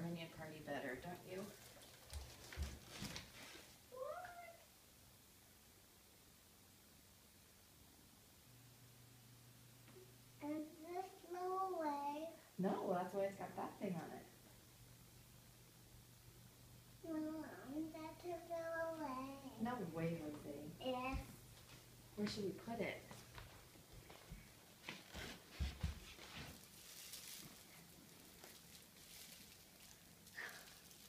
Party better, don't you? And this little No, that's why it's got that thing on it. Mom, that's a little way. No way, Lindsay. Yes. Where should we put it?